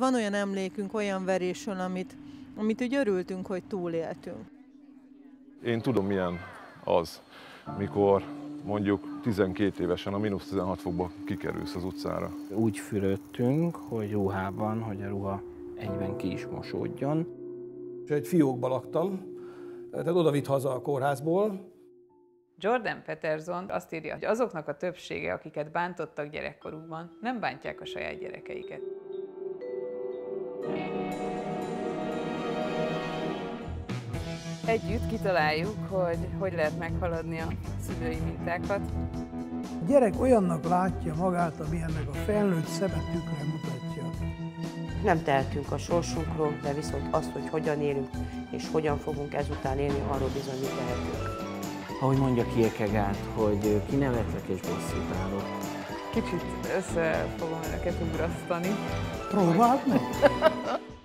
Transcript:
Van olyan emlékünk, olyan verésről, amit, amit úgy örültünk, hogy túléltünk. Én tudom, milyen az, mikor mondjuk 12 évesen a mínusz 16 fokba kikerülsz az utcára. Úgy fürödtünk, hogy ruhában, hogy a ruha egyben ki is mosódjon. És egy fiókba laktam, tehát oda vitt haza a kórházból. Jordan Peterson azt írja, hogy azoknak a többsége, akiket bántottak gyerekkorukban, nem bántják a saját gyerekeiket. Együtt kitaláljuk, hogy hogy lehet meghaladni a szülői mintákat. A gyerek olyannak látja magát, amilyennek a felnőtt szeme tükre mutatja. Nem tehetünk a sorsunkról, de viszont azt, hogy hogyan élünk és hogyan fogunk ezután élni, arról bizony mi tehetünk. Ahogy mondja Kierkegaard, hogy kinevetlek és bosszút állok. Kicsit össze fogom önöket ugrasztani. Próbáld meg!